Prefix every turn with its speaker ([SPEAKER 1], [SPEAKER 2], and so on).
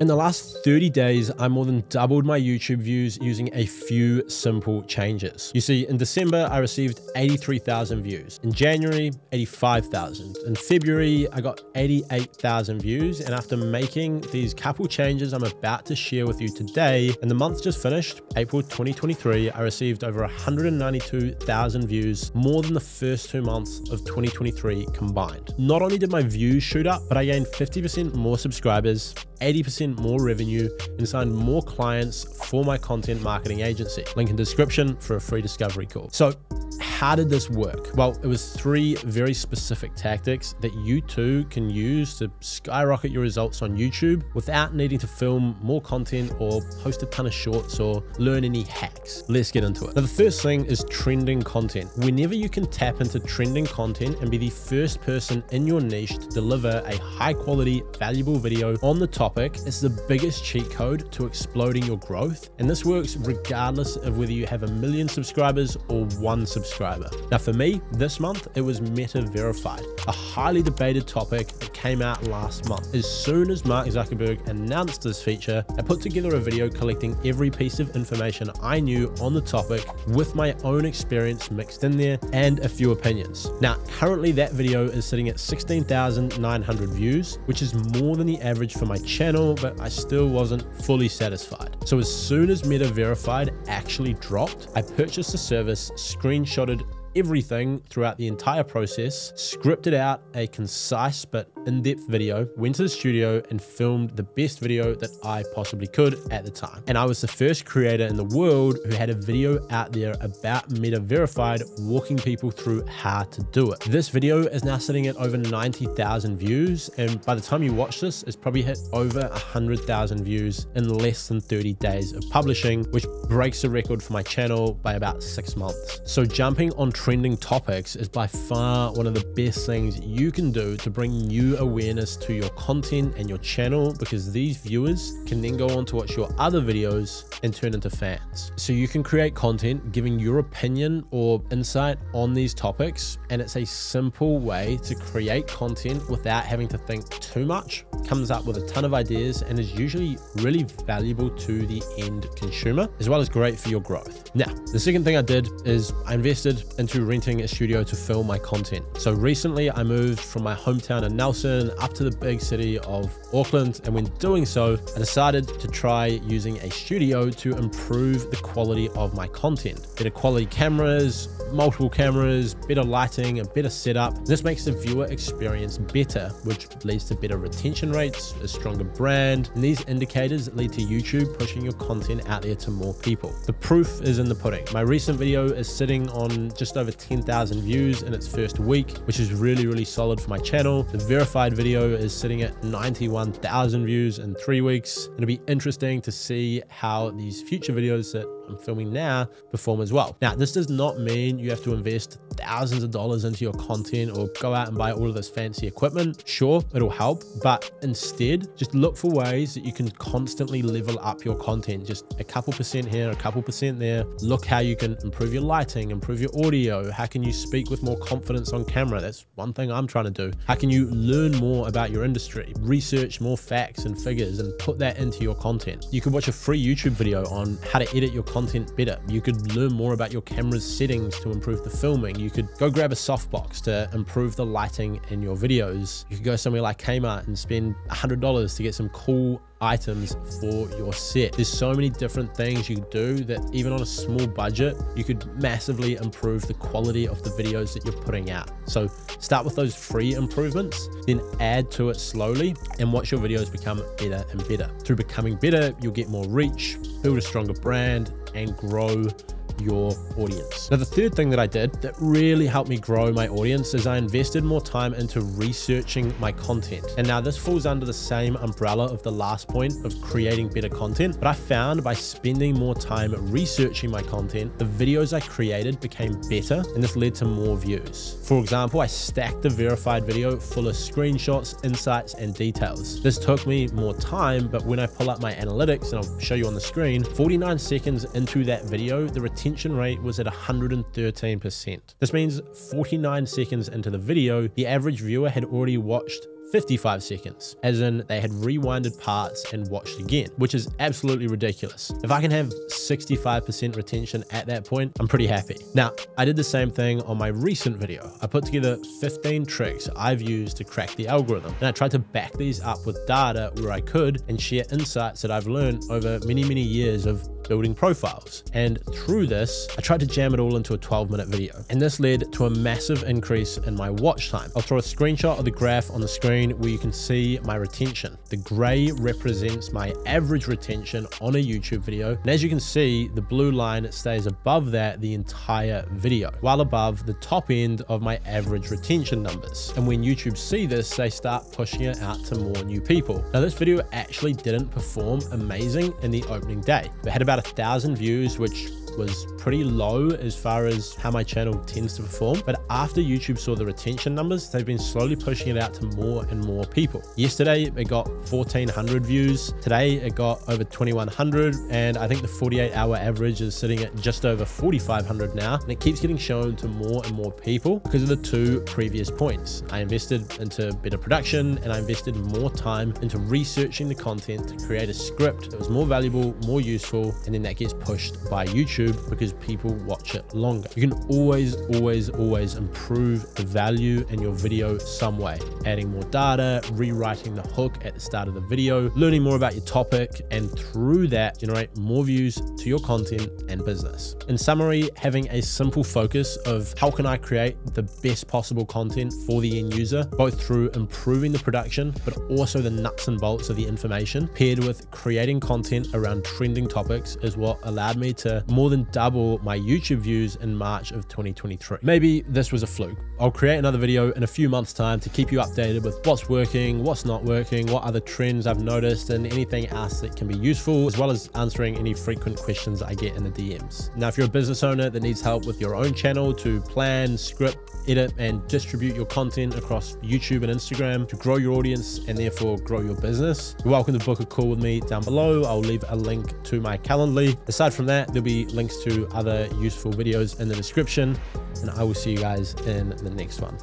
[SPEAKER 1] In the last 30 days, I more than doubled my YouTube views using a few simple changes. You see, in December, I received 83,000 views. In January, 85,000. In February, I got 88,000 views. And after making these couple changes I'm about to share with you today, in the month just finished, April 2023, I received over 192,000 views, more than the first two months of 2023 combined. Not only did my views shoot up, but I gained 50% more subscribers, 80% more revenue and signed more clients for my content marketing agency. Link in description for a free discovery call. So how did this work? Well, it was three very specific tactics that you too can use to skyrocket your results on YouTube without needing to film more content or post a ton of shorts or learn any hacks. Let's get into it. Now, the first thing is trending content. Whenever you can tap into trending content and be the first person in your niche to deliver a high quality, valuable video on the topic, the biggest cheat code to exploding your growth. And this works regardless of whether you have a million subscribers or one subscriber. Now, for me, this month, it was Meta Verified, a highly debated topic that came out last month. As soon as Mark Zuckerberg announced this feature, I put together a video collecting every piece of information I knew on the topic with my own experience mixed in there and a few opinions. Now, currently that video is sitting at 16,900 views, which is more than the average for my channel, but I still wasn't fully satisfied. So as soon as Meta Verified actually dropped, I purchased the service, screenshotted everything throughout the entire process, scripted out a concise but in-depth video, went to the studio and filmed the best video that I possibly could at the time. And I was the first creator in the world who had a video out there about Meta Verified, walking people through how to do it. This video is now sitting at over 90,000 views. And by the time you watch this, it's probably hit over 100,000 views in less than 30 days of publishing, which breaks the record for my channel by about six months. So jumping on trending topics is by far one of the best things you can do to bring new awareness to your content and your channel because these viewers can then go on to watch your other videos and turn into fans. So you can create content giving your opinion or insight on these topics and it's a simple way to create content without having to think too much comes up with a ton of ideas and is usually really valuable to the end consumer as well as great for your growth. Now, the second thing I did is I invested into renting a studio to film my content. So recently I moved from my hometown in Nelson up to the big city of Auckland. And when doing so, I decided to try using a studio to improve the quality of my content. Better quality cameras, multiple cameras, better lighting, a better setup. This makes the viewer experience better, which leads to better retention rates, a stronger brand, and these indicators lead to YouTube pushing your content out there to more people. The proof is in the pudding. My recent video is sitting on just over 10,000 views in its first week, which is really, really solid for my channel. The verified video is sitting at 91,000 views in three weeks. It'll be interesting to see how these future videos that I'm filming now perform as well. Now, this does not mean you have to invest thousands of dollars into your content or go out and buy all of this fancy equipment. Sure, it'll help, but instead just look for ways that you can constantly level up your content. Just a couple percent here, a couple percent there. Look how you can improve your lighting, improve your audio. How can you speak with more confidence on camera? That's one thing I'm trying to do. How can you learn more about your industry, research more facts and figures and put that into your content? You can watch a free YouTube video on how to edit your content better. You could learn more about your camera's settings to improve the filming. You could go grab a softbox to improve the lighting in your videos. You could go somewhere like Kmart and spend $100 to get some cool items for your set. There's so many different things you do that even on a small budget, you could massively improve the quality of the videos that you're putting out. So start with those free improvements, then add to it slowly and watch your videos become better and better. Through becoming better, you'll get more reach, build a stronger brand, and grow your audience. Now, the third thing that I did that really helped me grow my audience is I invested more time into researching my content. And now this falls under the same umbrella of the last point of creating better content. But I found by spending more time researching my content, the videos I created became better and this led to more views. For example, I stacked the verified video full of screenshots, insights, and details. This took me more time, but when I pull up my analytics, and I'll show you on the screen, 49 seconds into that video, the retention rate was at 113%. This means 49 seconds into the video, the average viewer had already watched 55 seconds, as in they had rewinded parts and watched again, which is absolutely ridiculous. If I can have 65% retention at that point, I'm pretty happy. Now, I did the same thing on my recent video. I put together 15 tricks I've used to crack the algorithm, and I tried to back these up with data where I could and share insights that I've learned over many, many years of building profiles. And through this, I tried to jam it all into a 12 minute video. And this led to a massive increase in my watch time. I'll throw a screenshot of the graph on the screen where you can see my retention. The gray represents my average retention on a YouTube video. And as you can see, the blue line stays above that the entire video, while above the top end of my average retention numbers. And when YouTube see this, they start pushing it out to more new people. Now this video actually didn't perform amazing in the opening day, but had about about a thousand views, which was pretty low as far as how my channel tends to perform. But after YouTube saw the retention numbers, they've been slowly pushing it out to more and more people. Yesterday, it got 1400 views. Today, it got over 2100. And I think the 48 hour average is sitting at just over 4500 now. And it keeps getting shown to more and more people because of the two previous points. I invested into better production and I invested more time into researching the content to create a script that was more valuable, more useful, and then that gets pushed by YouTube YouTube because people watch it longer. You can always, always, always improve the value in your video some way. Adding more data, rewriting the hook at the start of the video, learning more about your topic, and through that, generate more views to your content and business. In summary, having a simple focus of how can I create the best possible content for the end user, both through improving the production, but also the nuts and bolts of the information, paired with creating content around trending topics is what allowed me to more than than double my YouTube views in March of 2023. Maybe this was a fluke. I'll create another video in a few months time to keep you updated with what's working, what's not working, what other trends I've noticed and anything else that can be useful, as well as answering any frequent questions I get in the DMs. Now, if you're a business owner that needs help with your own channel to plan, script, edit and distribute your content across YouTube and Instagram to grow your audience and therefore grow your business. You're welcome to book a call with me down below. I'll leave a link to my Calendly. Aside from that, there'll be links to other useful videos in the description and I will see you guys in the next one.